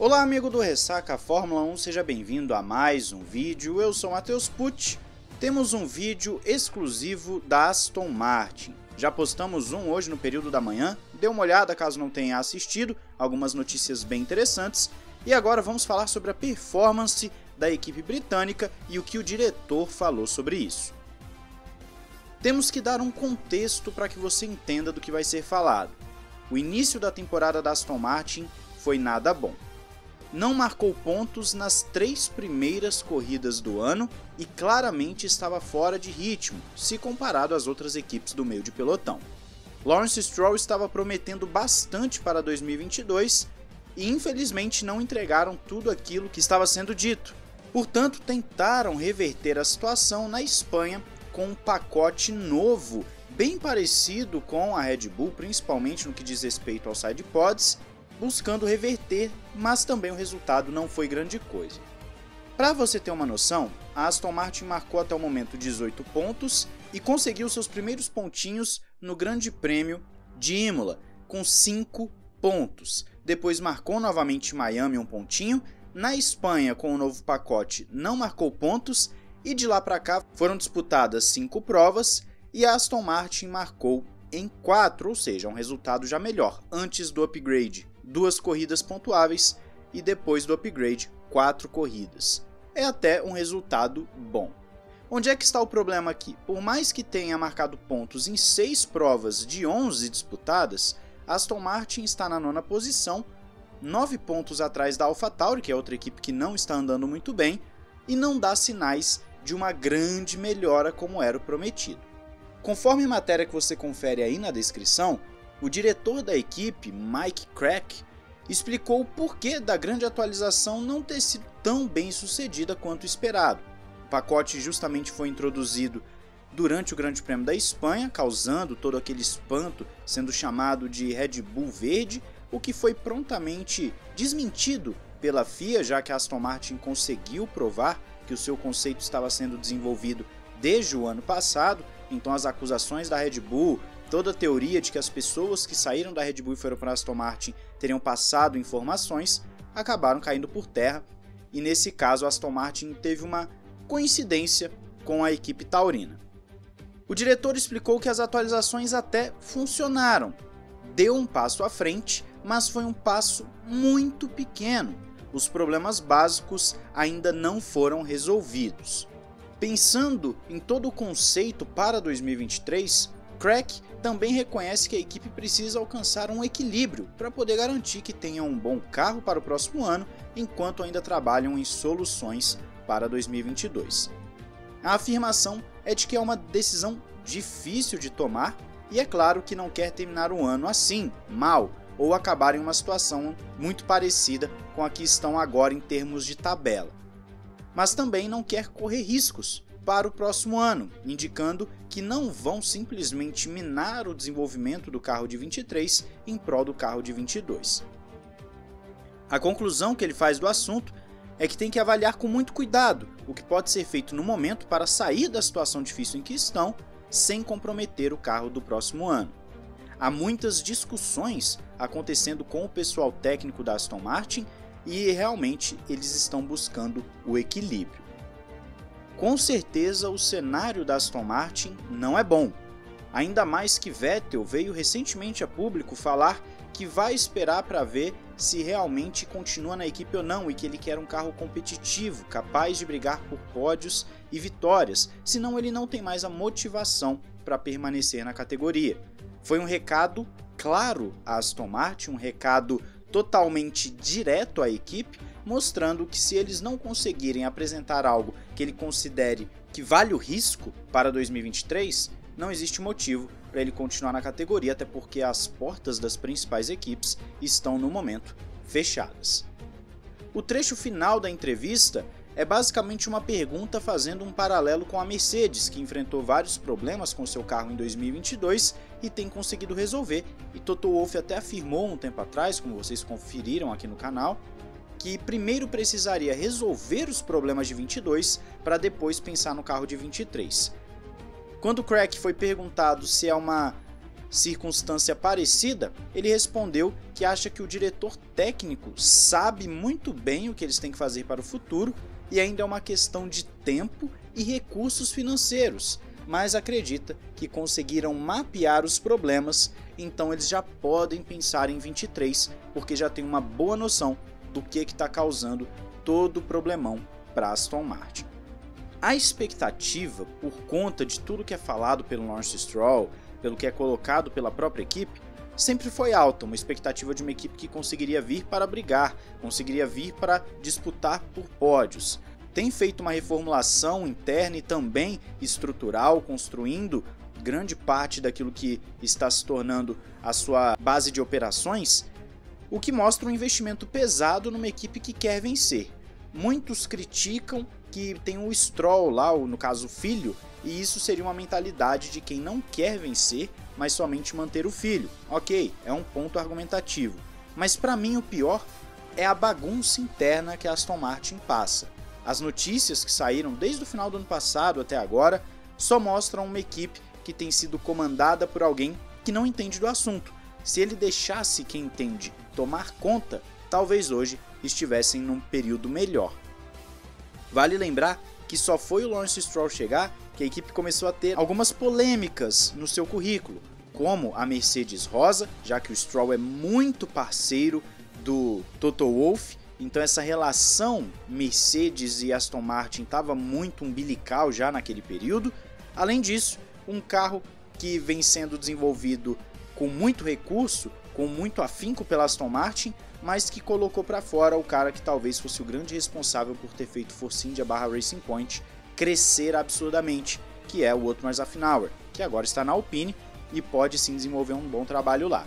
Olá amigo do Ressaca Fórmula 1, seja bem-vindo a mais um vídeo, eu sou Matheus Pucci. Temos um vídeo exclusivo da Aston Martin. Já postamos um hoje no período da manhã, dê uma olhada caso não tenha assistido, algumas notícias bem interessantes. E agora vamos falar sobre a performance da equipe britânica e o que o diretor falou sobre isso. Temos que dar um contexto para que você entenda do que vai ser falado. O início da temporada da Aston Martin foi nada bom. Não marcou pontos nas três primeiras corridas do ano e claramente estava fora de ritmo, se comparado às outras equipes do meio de pelotão. Lawrence Stroll estava prometendo bastante para 2022 e infelizmente não entregaram tudo aquilo que estava sendo dito. Portanto, tentaram reverter a situação na Espanha com um pacote novo, bem parecido com a Red Bull, principalmente no que diz respeito aos sidepods, buscando reverter, mas também o resultado não foi grande coisa. Para você ter uma noção, a Aston Martin marcou até o momento 18 pontos e conseguiu seus primeiros pontinhos no Grande Prêmio de Imola, com 5 pontos. Depois marcou novamente Miami um pontinho. Na Espanha, com o novo pacote, não marcou pontos. E de lá para cá foram disputadas 5 provas e a Aston Martin marcou em 4, ou seja, um resultado já melhor, antes do upgrade, duas corridas pontuáveis e depois do upgrade, quatro corridas. É até um resultado bom. Onde é que está o problema aqui? Por mais que tenha marcado pontos em 6 provas de 11 disputadas, Aston Martin está na nona posição, 9 pontos atrás da AlphaTauri, que é outra equipe que não está andando muito bem, e não dá sinais de uma grande melhora como era o prometido. Conforme a matéria que você confere aí na descrição, o diretor da equipe, Mike Crack, explicou o porquê da grande atualização não ter sido tão bem sucedida quanto esperado pacote justamente foi introduzido durante o Grande Prêmio da Espanha, causando todo aquele espanto, sendo chamado de Red Bull Verde, o que foi prontamente desmentido pela FIA, já que a Aston Martin conseguiu provar que o seu conceito estava sendo desenvolvido desde o ano passado. Então, as acusações da Red Bull, toda a teoria de que as pessoas que saíram da Red Bull e foram para Aston Martin teriam passado informações, acabaram caindo por terra. E nesse caso, a Aston Martin teve uma coincidência com a equipe taurina. O diretor explicou que as atualizações até funcionaram, deu um passo à frente, mas foi um passo muito pequeno. Os problemas básicos ainda não foram resolvidos. Pensando em todo o conceito para 2023, Crack também reconhece que a equipe precisa alcançar um equilíbrio para poder garantir que tenha um bom carro para o próximo ano, enquanto ainda trabalham em soluções para 2022. A afirmação é de que é uma decisão difícil de tomar e é claro que não quer terminar o ano assim, mal, ou acabar em uma situação muito parecida com a que estão agora em termos de tabela. Mas também não quer correr riscos para o próximo ano, indicando que não vão simplesmente minar o desenvolvimento do carro de 23 em prol do carro de 22. A conclusão que ele faz do assunto é que tem que avaliar com muito cuidado o que pode ser feito no momento para sair da situação difícil em que estão, sem comprometer o carro do próximo ano. Há muitas discussões acontecendo com o pessoal técnico da Aston Martin e realmente eles estão buscando o equilíbrio. Com certeza o cenário da Aston Martin não é bom, ainda mais que Vettel veio recentemente a público falar que vai esperar para ver se realmente continua na equipe ou não e que ele quer um carro competitivo, capaz de brigar por pódios e vitórias, senão ele não tem mais a motivação para permanecer na categoria. Foi um recado claro a Aston Martin, um recado totalmente direto à equipe, mostrando que se eles não conseguirem apresentar algo que ele considere que vale o risco para 2023, não existe motivo para ele continuar na categoria, até porque as portas das principais equipes estão no momento fechadas. O trecho final da entrevista é basicamente uma pergunta fazendo um paralelo com a Mercedes, que enfrentou vários problemas com seu carro em 2022 e tem conseguido resolver. E Toto Wolff até afirmou um tempo atrás, como vocês conferiram aqui no canal, que primeiro precisaria resolver os problemas de 22 para depois pensar no carro de 23. Quando Crack foi perguntado se é uma circunstância parecida, ele respondeu que acha que o diretor técnico sabe muito bem o que eles têm que fazer para o futuro e ainda é uma questão de tempo e recursos financeiros, mas acredita que conseguiram mapear os problemas, então eles já podem pensar em 23, porque já tem uma boa noção do que está causando todo o problemão para Aston Martin. A expectativa, por conta de tudo que é falado pelo Lawrence Stroll, pelo que é colocado pela própria equipe, sempre foi alta, uma expectativa de uma equipe que conseguiria vir para brigar, conseguiria vir para disputar por pódios. Tem feito uma reformulação interna e também estrutural, construindo grande parte daquilo que está se tornando a sua base de operações, o que mostra um investimento pesado numa equipe que quer vencer. Muitos criticam que tem o Stroll lá, no caso o filho, e isso seria uma mentalidade de quem não quer vencer, mas somente manter o filho. Ok, é um ponto argumentativo. Mas para mim o pior é a bagunça interna que a Aston Martin passa. As notícias que saíram desde o final do ano passado até agora só mostram uma equipe que tem sido comandada por alguém que não entende do assunto. Se ele deixasse quem entende tomar conta, talvez hoje estivessem num período melhor. Vale lembrar que só foi o Lawrence Stroll chegar que a equipe começou a ter algumas polêmicas no seu currículo, como a Mercedes Rosa, já que o Stroll é muito parceiro do Toto Wolff, então essa relação Mercedes e Aston Martin estava muito umbilical já naquele período. Além disso, um carro que vem sendo desenvolvido com muito recurso, com muito afinco pela Aston Martin, mas que colocou para fora o cara que talvez fosse o grande responsável por ter feito Force India barra Racing Point crescer absurdamente, que é o Otmar Zafnauer, que agora está na Alpine e pode sim desenvolver um bom trabalho lá.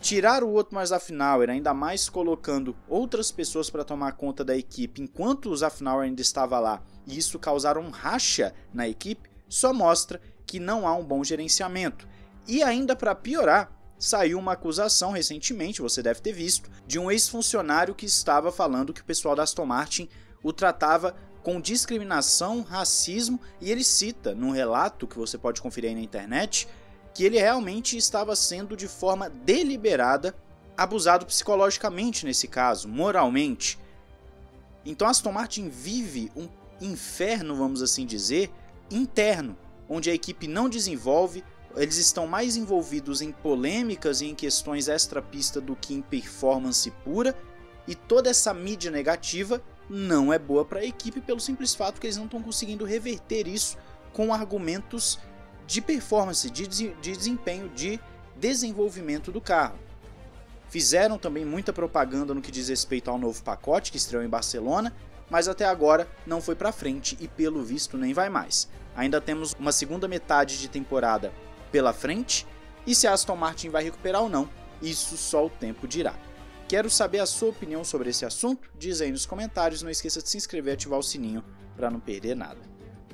Tirar o Otmar Zafnauer, ainda mais colocando outras pessoas para tomar conta da equipe enquanto o Zafnauer ainda estava lá, e isso causar um racha na equipe, só mostra que não há um bom gerenciamento. E ainda para piorar, saiu uma acusação recentemente, você deve ter visto, de um ex-funcionário que estava falando que o pessoal da Aston Martin o tratava com discriminação, racismo, e ele cita num relato que você pode conferir aí na internet que ele realmente estava sendo de forma deliberada abusado psicologicamente nesse caso, moralmente. Então Aston Martin vive um inferno, vamos assim dizer, interno, onde a equipe não desenvolve, eles estão mais envolvidos em polêmicas e em questões extra-pista do que em performance pura, e toda essa mídia negativa não é boa para a equipe pelo simples fato que eles não estão conseguindo reverter isso com argumentos de performance, de, de desempenho, de desenvolvimento do carro. Fizeram também muita propaganda no que diz respeito ao novo pacote que estreou em Barcelona, mas até agora não foi para frente e pelo visto nem vai mais. Ainda temos uma segunda metade de temporada pela frente, e se a Aston Martin vai recuperar ou não, isso só o tempo dirá. Quero saber a sua opinião sobre esse assunto? Diz aí nos comentários, não esqueça de se inscrever e ativar o sininho para não perder nada.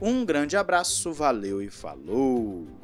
Um grande abraço, valeu e falou!